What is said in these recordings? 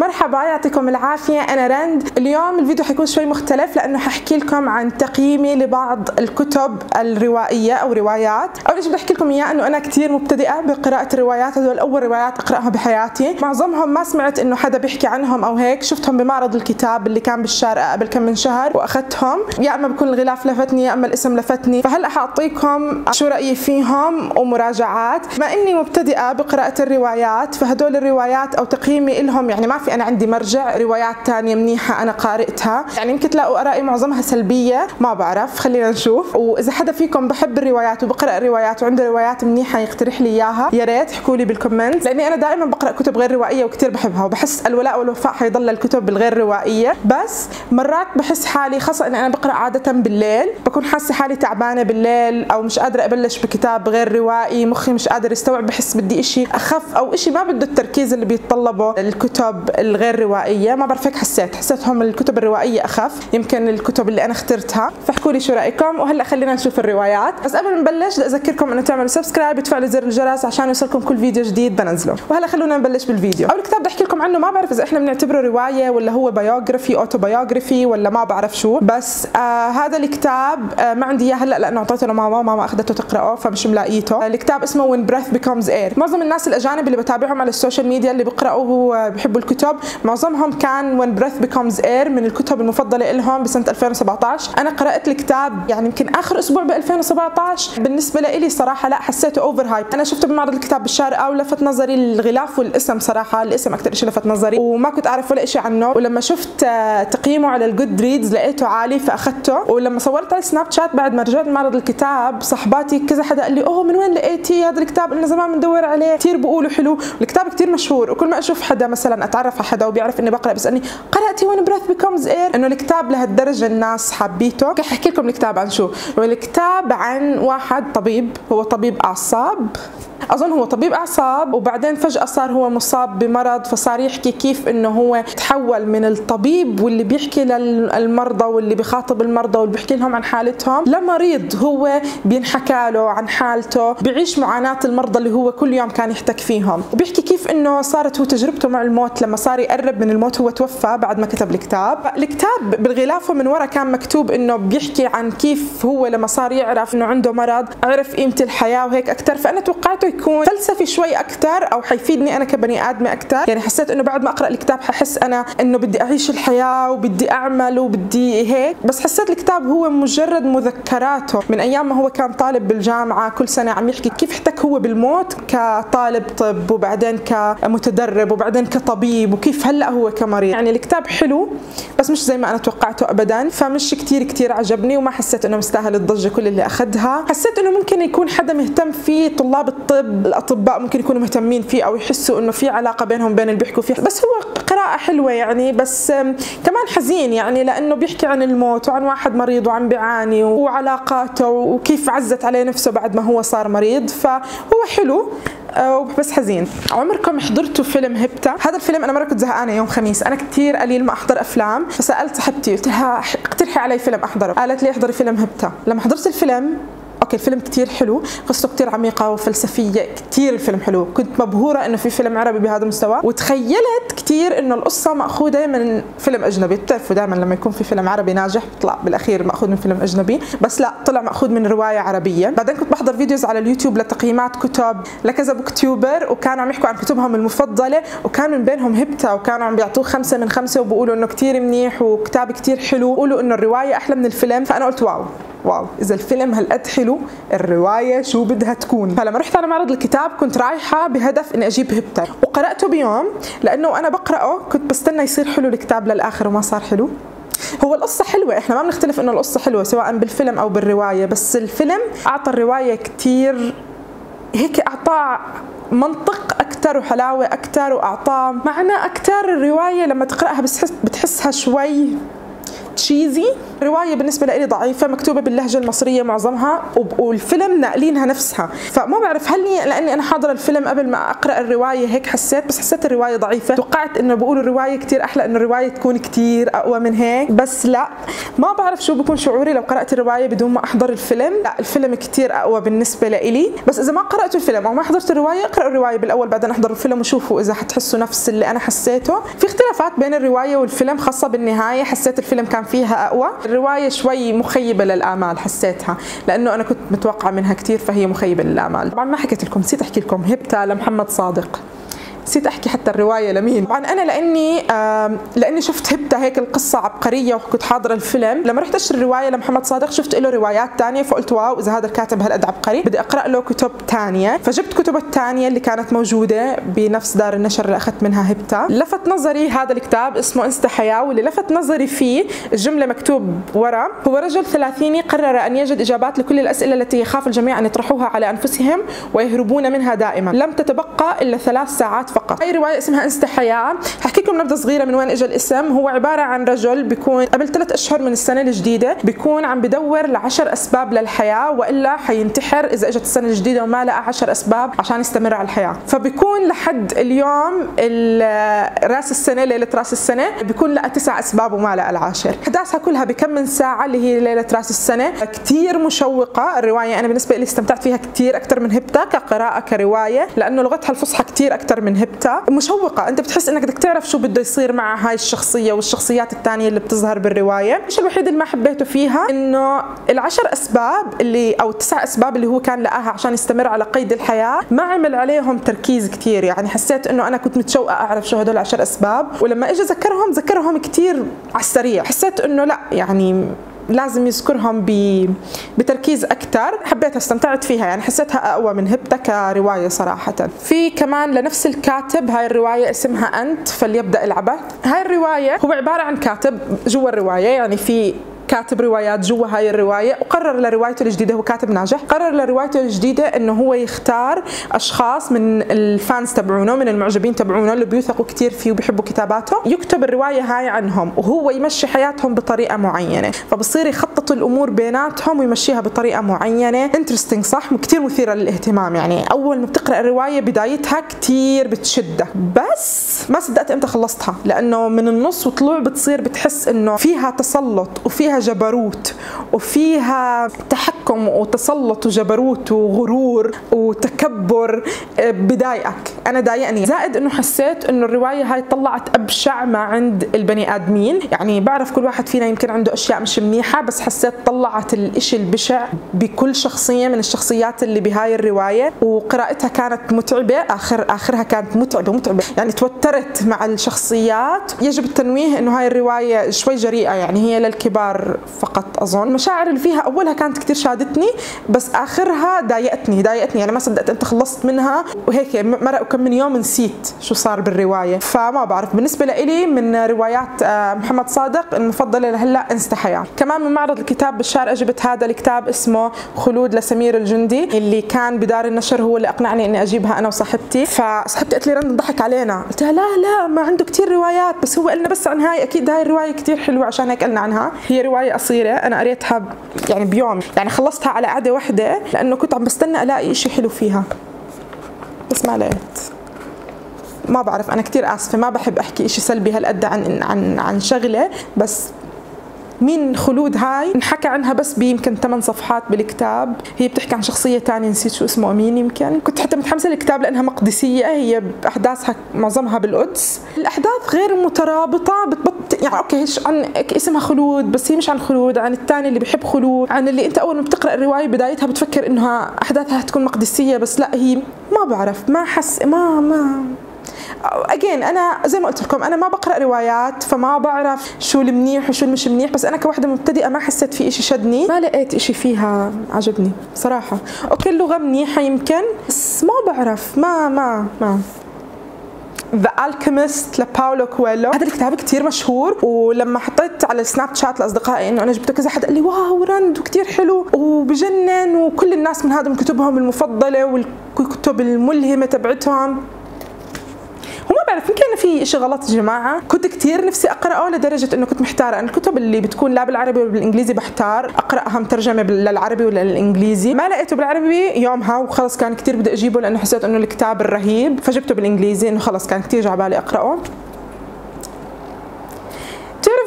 مرحبا يعطيكم العافية. أنا رند اليوم الفيديو حيكون شوي مختلف لأنه ححكي لكم عن تقييمي لبعض الكتب الروائية أو روايات. أول شيء بدي أحكي لكم إياه أنه أنا كثير مبتدئة بقراءة الروايات. هدول أول روايات أقرأها بحياتي. معظمهم ما سمعت إنه حدا بيحكي عنهم أو هيك. شفتهم بمعرض الكتاب اللي كان بالشارقة قبل كم من شهر وأخذتهم. يا إما بكون الغلاف لفتني يا إما الاسم لفتني. فهلأ حأعطيكم شو رأيي فيهم ومراجعات. بما إني مبتدئة بقراءة الروايات فهدول الروايات أو تقييمي لهم يعني ما في أنا عندي مرجع روايات تانية منيحة أنا قارئتها. يعني يمكن تلاقوا آرائي معظمها سلبية ما بعرف خلينا نشوف. وإذا حدا فيكم بحب الروايات وبقرأ الروايات وعنده روايات منيحة يقترح لي إياها يا ريت احكوا لي بال comment لأني أنا دائما بقرأ كتب غير روائية وكثير بحبها وبحس الولاء والوفاء حيضل الكتب الغير روائية. بس مرات بحس حالي خاصة إني أنا بقرأ عادة بالليل بكون حاسة حالي تعبانة بالليل أو مش قادرة أبلش بكتاب غير روائي مخي مش قادر يستوعب بحس بدي إشي أخف أو إشي ما بده التركيز اللي بيتطلبه الكتب. الغير روائية. ما بعرف هيك حسيت. حسيتهم الكتب الروائية أخف. يمكن الكتب اللي أنا اخترتها. فاحكوا لي شو رأيكم. وهلأ خلينا نشوف الروايات. بس قبل ما نبلش بدي اذكركم إنه تعملوا subscribe وتفعلوا زر الجرس عشان يوصلكم كل فيديو جديد بنزله. وهلأ خلونا نبلش بالفيديو. أول كتاب بدي أحكي لكم عنه ما بعرف إذا إحنا بنعتبره رواية ولا هو biography autobiography ولا ما بعرف شو. بس آه هذا الكتاب آه ما عندي إياه هلأ لأنه أعطيته لماما. ماما أخذته تقرأه فمش ملاقيته. آه الكتاب اسمه When Breath Becomes Air. معظم الناس الأجانب اللي بتابعهم على ال social media اللي بيقراوا بيحبوا الكتب معظمهم كان When Breath Becomes Air من الكتب المفضلة لهم بسنة 2017 أنا قرأت الكتاب يعني يمكن آخر أسبوع ب 2017 بالنسبة لي صراحة لا حسيته over hype أنا شفته بمعرض الكتاب بالشارقة ولفت نظري الغلاف والاسم صراحة. الاسم أكثر شيء لفت نظري وما كنت أعرف ولا شيء عنه. ولما شفت تقييمه على ال Goodreads لقيته عالي فأخذته. ولما صورت على Snapchat بعد ما رجعت معرض الكتاب صحباتي كذا حدا قال لي أوه من وين لقيتي هذا الكتاب؟ إنه زمان بندور عليه. كثير بقولوا حلو. الكتاب كثير مشهور. وكل ما أشوف حدا مثلا أتعرف على حدا وبيعرف إني بقرأ بيسألني قرأتي When Breath Becomes Air إنه الكتاب لهالدرجة الناس حابيته. رح أحكي لكم الكتاب عن شو. هو الكتاب عن واحد طبيب هو طبيب أعصاب. أظن هو طبيب أعصاب وبعدين فجأة صار هو مصاب بمرض فصار يحكي كيف إنه هو تحول من الطبيب واللي بيحكي للمرضى واللي بيخاطب المرضى واللي بيحكي لهم عن حالتهم لمريض هو بينحكى له عن حالته بيعيش معاناة المرضى اللي هو كل يوم كان يحتك فيهم. وبيحكي كيف إنه صارت هو تجربته مع الموت لما صار يقرب من الموت هو توفى بعد ما كتب الكتاب. الكتاب بالغلافه من ورا كان مكتوب إنه بيحكي عن كيف هو لما صار يعرف إنه عنده مرض عرف قيمة الحياة وهيك أكثر فأنا توقعته يكون فلسفي شوي أكثر أو حيفيدني أنا كبني آدمة أكثر يعني حسيت إنه بعد ما أقرأ الكتاب ححس أنا إنه بدي أعيش الحياة وبدي أعمل وبدي هيك. بس حسيت الكتاب هو مجرد مذكراته. من أيام ما هو كان طالب بالجامعة كل سنة عم يحكي كيف احتك هو بالموت كطالب طب وبعدين كمتدرب وبعدين كطبيب وكيف هلأ هو كمريض. يعني الكتاب حلو بس مش زي ما أنا توقعته ابدا. فمش كتير كتير عجبني وما حسيت إنه مستاهل الضجة كل اللي أخذها. حسيت إنه ممكن يكون حدا مهتم فيه طلاب الطب الأطباء ممكن يكونوا مهتمين فيه أو يحسوا إنه في علاقة بينهم بين اللي بيحكوا فيه. بس هو قراءة حلوة يعني بس كمان حزين يعني لأنه بيحكي عن الموت وعن واحد مريض وعم بيعاني وعلاقاته وكيف عزت عليه نفسه بعد ما هو صار مريض. فهو حلو بس حزين. عمركم حضرتوا فيلم هبتا هذا الفيلم أنا مرة كنت زهقانة يوم خميس. أنا كثير قليل ما أحضر أفلام فسألت صاحبتي قلت لها اقترحي علي فيلم أحضره. قالت لي احضري فيلم هبتا لما حضرت الفيلم Okay الفيلم كتير حلو قصته كتير عميقة وفلسفية كتير الفيلم حلو. كنت مبهورة إنه في فيلم عربي بهذا المستوى. وتخيلت كتير إنه القصة مأخوذة من فيلم أجنبي. بتعرفوا دائما لما يكون في فيلم عربي ناجح بيطلع بالأخير مأخوذ من فيلم أجنبي. بس لا طلع مأخوذ من رواية عربية. بعدين كنت بحضر videos على اليوتيوب لتقييمات كتب لكذا BookTuber وكانوا عم يحكوا عن كتبهم المفضلة وكان من بينهم هبتا وكانوا عم بيعطوه خمسة من خمسة وبيقولوا إنه كتير منيح وكتاب كتير حلو. وقولوا إنه الرواية أحلى من الفيلم فأنا قلت wow. واو. إذا الفيلم هالقد حلو الرواية شو بدها تكون. فلما رحت على معرض الكتاب كنت رايحة بهدف إني أجيب هبتر وقرأته بيوم لأنه أنا بقرأه كنت بستنى يصير حلو الكتاب للآخر وما صار حلو. هو القصة حلوة إحنا ما بنختلف إنه القصة حلوة سواء بالفيلم أو بالرواية بس الفيلم أعطى الرواية كتير هيك اعطاه منطق أكثر وحلاوة أكثر واعطاه معنى أكثر الرواية لما تقرأها بتحس بتحسها شوي تشيزي رواية بالنسبة لي ضعيفة مكتوبة باللهجة المصرية معظمها والفيلم ناقلينها نفسها. فما بعرف هل لأني أنا حاضرة الفيلم قبل ما أقرأ الرواية هيك حسيت بس حسيت الرواية ضعيفة. توقعت إنه بقولوا الرواية كتير أحلى إنه الرواية تكون كتير أقوى من هيك بس لا. ما بعرف شو بكون شعوري لو قرأت الرواية بدون ما أحضر الفيلم. لا الفيلم كتير أقوى بالنسبة لإلي. بس إذا ما قرأت الفيلم أو ما حضرت الرواية اقرأ الرواية بالأول بعدين أحضر الفيلم وشوفوا إذا حتحسوا نفس اللي أنا حسيته. في اختلافات بين الرواية والفيلم خاصة بالنهاية. حسيت الفيلم كان فيها أقوى. الرواية شوي مخيبة للآمال حسيتها لأنه أنا كنت متوقعة منها كثير فهي مخيبة للآمال. طبعا ما حكيت لكم نسيت أحكي لكم. هبتها لمحمد صادق. نسيت أحكي حتى الرواية لمين. طبعا أنا لأني لأني شفت هبتة هيك القصة عبقرية وكنت حاضرة الفيلم. لما رحت أشتري الرواية لمحمد صادق شفت له روايات ثانية فقلت واو إذا هذا الكاتب هالقد عبقري. بدي أقرأ له كتب ثانية فجبت كتبه الثانية اللي كانت موجودة بنفس دار النشر اللي أخذت منها هبتة. لفت نظري هذا الكتاب اسمه إنستا حياة واللي لفت نظري فيه الجمله مكتوب ورا. هو رجل ثلاثيني قرر أن يجد إجابات لكل الأسئلة التي يخاف الجميع أن يطرحوها على أنفسهم ويهربون منها دائما. لم تتبقى إلا ثلاث ساعات فقط. هاي رواية اسمها انستا حياه حكي لكم نبذة صغيرة من وين اجى الاسم. هو عبارة عن رجل بيكون قبل ثلاث أشهر من السنة الجديدة بيكون عم بدور لعشر أسباب للحياة وإلا حينتحر إذا إجت السنة الجديدة وما لقى عشر أسباب عشان يستمر على الحياة. فبيكون لحد اليوم راس السنة ليلة راس السنة بيكون لقى تسع أسباب وما لقى العاشر. أحداثها كلها بكم من ساعة اللي هي ليلة راس السنة. كثير مشوقة الرواية. أنا بالنسبة لي استمتعت فيها كثير أكثر من هبتا كقراءة كرواية لأنه لغتها الفصحى كثير أكثر من هبتا مشوقة. أنت بتحس إنك بدك تعرف شو بده يصير مع هاي الشخصية والشخصيات الثانية اللي بتظهر بالرواية. الشيء الوحيد اللي ما حبيته فيها إنه العشر أسباب اللي أو التسع أسباب اللي هو كان لقاها عشان يستمر على قيد الحياة ما عمل عليهم تركيز كثير يعني حسيت إنه أنا كنت متشوقة أعرف شو هدول العشر أسباب ولما اجى ذكرهم ذكرهم كثير على السريع. حسيت إنه لأ يعني لازم يذكرهم بتركيز أكثر حبيتها استمتعت فيها يعني حسيتها أقوى من هبته كرواية صراحة. في كمان لنفس الكاتب هاي الرواية اسمها أنت فليبدأ العبث هاي الرواية هو عبارة عن كاتب جوا الرواية يعني في كاتب روايات جوا هاي الرواية وقرر لروايته الجديدة هو كاتب ناجح قرر لروايته الجديدة إنه هو يختار أشخاص من ال fans تبعونه من المعجبين تبعونه اللي بيوثقوا كثير فيه وبيحبوا كتاباته يكتب الرواية هاي عنهم وهو يمشي حياتهم بطريقة معينة فبصير يخطط الأمور بيناتهم ويمشيها بطريقة معينة. interesting صح؟ كثير مثيرة للاهتمام يعني. أول ما بتقرأ الرواية بدايتها كثير بتشدك بس ما صدقت إمتى خلصتها لأنه من النص وطلوع بتصير بتحس إنه فيها تسلط وفيها جبروت وفيها تحكم وتسلط وجبروت وغرور وتكبر بضايقك أنا ضايقني زائد إنه حسيت إنه الرواية هاي طلعت ابشع ما عند البني آدمين. يعني بعرف كل واحد فينا يمكن عنده أشياء مش منيحة بس حسيت طلعت الإشي البشع بكل شخصية من الشخصيات اللي بهاي الرواية وقراءتها كانت متعبة. اخر آخرها كانت متعبة متعبة. يعني توترت مع الشخصيات. يجب التنويه إنه هاي الرواية شوي جريئة يعني هي للكبار فقط أظن. المشاعر اللي فيها أولها كانت كثير شادتني بس آخرها ضايقتني ضايقتني. يعني ما صدقت أنت خلصت منها. وهيك مرق كم من يوم نسيت شو صار بالرواية. فما بعرف. بالنسبة لإلي من روايات محمد صادق المفضلة لهلأ إنستا حياة. كمان من معرض الكتاب بالشارقه جبت هذا الكتاب اسمه خلود لسمير الجندي اللي كان بدار النشر هو اللي أقنعني إني أجيبها أنا وصاحبتي. فصاحبتي قالت لي رند ضحك علينا. قلت لها لا لا ما عنده كثير روايات. بس هو قلنا بس عن هاي أكيد هاي الرواية كثير حلوة عشان هيك قلنا عنها. هي رواية قصيرة أنا قريتها يعني بيوم. يعني خلصتها على قعدة واحدة لأنه كنت عم بستنى ألاقي شيء حلو فيها. بس ما لقيت. ما بعرف أنا كثير آسفة ما بحب أحكي شيء سلبي هالقد عن عن عن شغلة بس مين خلود هاي؟ انحكى عنها بس بيمكن ثمان صفحات بالكتاب. هي بتحكي عن شخصية تانية نسيت شو اسمه مين يمكن. كنت حتى متحمسة للكتاب لأنها مقدسية هي أحداثها معظمها بالقدس. الأحداث غير مترابطة بتبط يعني أوكي عن اسمها خلود بس هي مش عن خلود عن الثاني اللي بيحب خلود عن اللي أنت أول ما بتقرأ الرواية بدايتها بتفكر إنها أحداثها هتكون مقدسية بس لا هي ما بعرف ما حس ما ما again أنا زي ما قلت لكم أنا ما بقرأ روايات فما بعرف شو المنيح وشو المش منيح بس أنا كوحدة مبتدئة ما حسيت في إشي شدني. ما لقيت إشي فيها عجبني صراحة. أوكي اللغة منيحة يمكن بس ما بعرف ما ما ما. The Alchemist لباولو كويلو. هذا الكتاب كتير مشهور ولما حطيت على السناب شات لأصدقائي إنه أنا جبته كذا حد قال لي wow رند وكتير حلو وبجنن وكل الناس من هذا من كتبهم المفضلة والكتب الملهمة تبعتهم. بعرف يمكن في شيء غلط يا جماعة. كنت كثير نفسي أقرأه لدرجة إنه كنت محتارة. أنا الكتب اللي بتكون لا بالعربي ولا بالإنجليزي بحتار. أقرأها مترجمة للعربي ولا للانجليزي ما لقيته بالعربي يومها وخلص كان كثير بدي أجيبه لأنه حسيت إنه الكتاب الرهيب. فجبته بالإنجليزي إنه خلص كان كثير جعبالي أقرأه.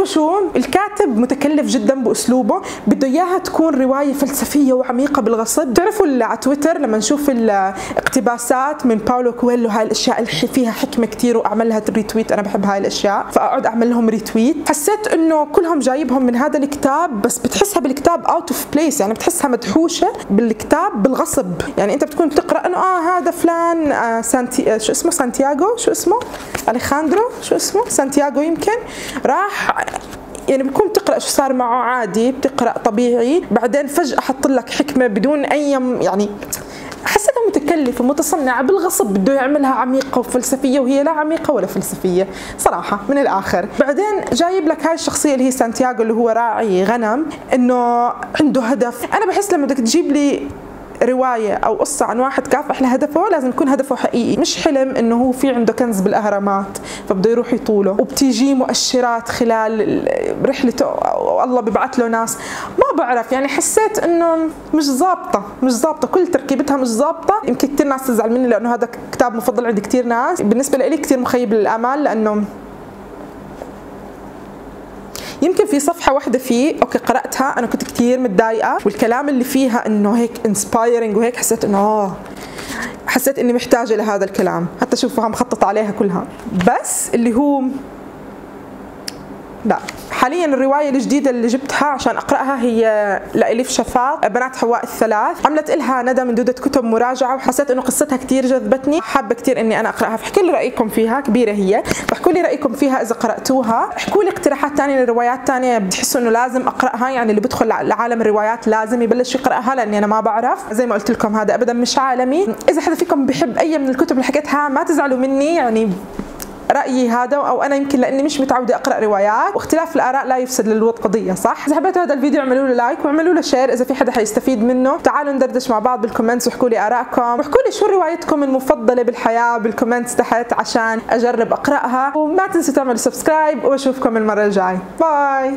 بتعرفوا شو الكاتب متكلف جدا بأسلوبه بده إياها تكون رواية فلسفية وعميقة بالغصب. بتعرفوا على تويتر لما نشوف الاقتباسات من باولو كويلو هاي الأشياء اللي فيها حكمة كثير واعمل لها retweet أنا بحب هاي الأشياء. فأقعد أعمل لهم retweet حسيت إنه كلهم جايبهم من هذا الكتاب بس بتحسها بالكتاب out of place يعني بتحسها مدحوشه بالكتاب بالغصب. يعني أنت بتكون بتقرأ إنه آه هذا فلان آه سانتي آه شو اسمه؟ سانتياغو؟ شو اسمه؟ أليخاندرو؟ شو اسمه؟ سانتياغو يمكن. راح يعني بتكون بتقرأ شو صار معه عادي بتقرأ طبيعي. بعدين فجأة حط لك حكمة بدون أي يعني حسيتها متكلفة متصنعة بالغصب بده يعملها عميقة وفلسفية وهي لا عميقة ولا فلسفية صراحة من الآخر. بعدين جايب لك هاي الشخصية اللي هي سانتياغو اللي هو راعي غنم إنه عنده هدف. أنا بحس لما بدك تجيب لي رواية أو قصة عن واحد كافح لهدفه لازم يكون هدفه حقيقي. مش حلم إنه هو في عنده كنز بالأهرامات فبده يروح يطوله. وبتيجي مؤشرات خلال رحلته والله ببعث له ناس. ما بعرف يعني حسيت إنه مش ظابطة مش ظابطة. كل تركيبتها مش ظابطة. يمكن كثير ناس تزعل مني لأنه هذا كتاب مفضل عند كثير ناس. بالنسبة لي كثير مخيب للآمال لأنه يمكن في صفحة واحدة فيه okay قرأتها أنا كنت كثير متضايقة والكلام اللي فيها إنه هيك inspiring وهيك حسيت إنه آه حسيت إني محتاجة لهذا الكلام حتى شوفها مخطط عليها كلها. بس اللي هو لا. حاليا الرواية الجديدة اللي جبتها عشان أقرأها هي لإليف شفاق بنات حواء الثلاث. عملت إلها ندى من دودة كتب مراجعة وحسيت إنه قصتها كتير جذبتني. حابة كتير إني أنا أقرأها. فاحكوا لي رأيكم فيها كبيرة هي. فاحكوا لي رأيكم فيها إذا قرأتوها. احكوا لي اقتراحات ثانية لروايات ثانية بتحسوا إنه لازم أقرأها يعني اللي بدخل لعالم الروايات لازم يبلش يقرأها لأني أنا ما بعرف. زي ما قلت لكم هذا أبدا مش عالمي. إذا حدا فيكم بحب أي من الكتب اللي حكيتها ما تزعلوا مني. يعني رأيي هذا أو أنا يمكن لأني مش متعودة أقرأ روايات واختلاف الآراء لا يفسد للود قضية صح؟ إذا حبيتوا هذا الفيديو اعملوا له like واعملوا له share إذا في حدا حيستفيد منه. تعالوا ندردش مع بعض بال comments واحكوا لي آرائكم. واحكوا لي شو روايتكم المفضلة بالحياة بال comments تحت عشان أجرب أقرأها. وما تنسوا تعملوا subscribe وأشوفكم المرة الجاي bye